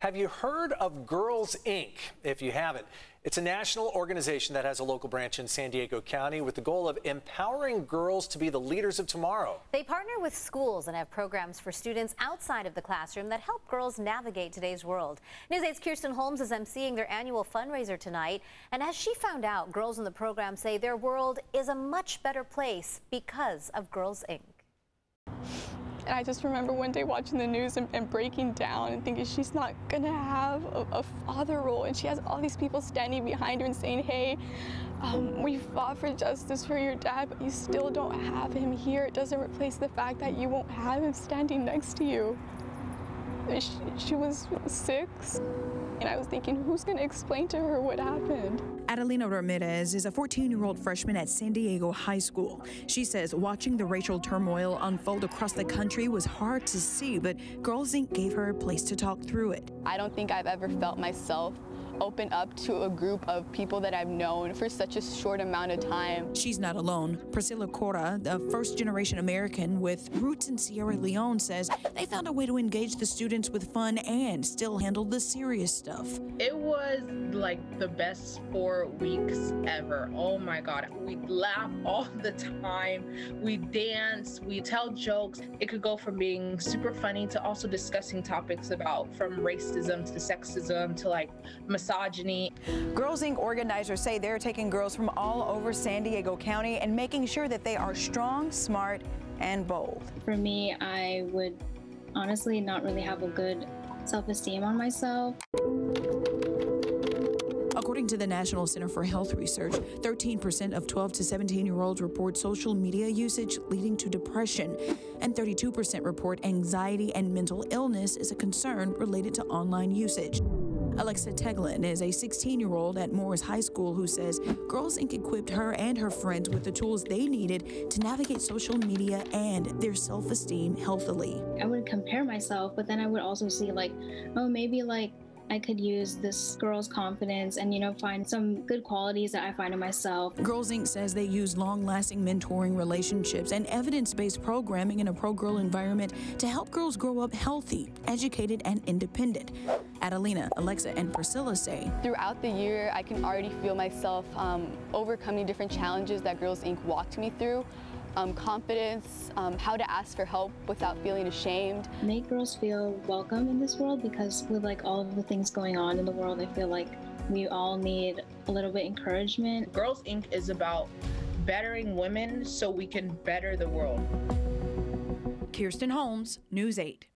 Have you heard of Girls Inc? If you haven't, it's a national organization that has a local branch in San Diego County with the goal of empowering girls to be the leaders of tomorrow. They partner with schools and have programs for students outside of the classroom that help girls navigate today's world. News 8's Kirsten Holmes is emceeing their annual fundraiser tonight. And as she found out, girls in the program say their world is a much better place because of Girls Inc. And I just remember one day watching the news and, and breaking down and thinking she's not gonna have a, a, father role. And she has all these people standing behind her and saying, hey, um, we fought for justice for your dad, but you still don't have him here. It doesn't replace the fact that you won't have him standing next to you. She, she was six, and I was thinking, who's going to explain to her what happened? Adelina Ramirez is a 14 year old freshman at San Diego High School. She says watching the racial turmoil unfold across the country was hard to see, but Girls Inc. gave her a place to talk through it. I don't think I've ever felt myself open up to a group of people that I've known for such a short amount of time. She's not alone. Priscilla Cora, the first generation American with roots in Sierra Leone, says they found a way to engage the students with fun and still handle the serious stuff. It was like the best four weeks ever. Oh my God. We laugh all the time. We dance, we tell jokes. It could go from being super funny to also discussing topics about from racism to sexism to like misogyny misogyny. Girls Inc. organizers say they're taking girls from all over San Diego County and making sure that they are strong, smart, and bold. For me, I would honestly not really have a good self-esteem on myself. According to the National Center for Health Research, 13% of 12 to 17 year olds report social media usage leading to depression, and 32% report anxiety and mental illness is a concern related to online usage. Alexa Teglin is a 16 year old at Morse High School who says Girls Inc. equipped her and her friends with the tools they needed to navigate social media and their self esteem healthily. I would compare myself, but then I would also see, like, oh, maybe like I could use this girl's confidence and, you know, find some good qualities that I find in myself. Girls Inc. says they use long lasting mentoring relationships and evidence based programming in a pro girl environment to help girls grow up healthy, educated, and independent. Adelina, Alexa, and Priscilla say. Throughout the year, I can already feel myself um, overcoming different challenges that Girls Inc. walked me through um, confidence, um, how to ask for help without feeling ashamed. Make girls feel welcome in this world because with like all of the things going on in the world, I feel like we all need a little bit encouragement. Girls Inc. is about bettering women so we can better the world. Kirsten Holmes, News 8.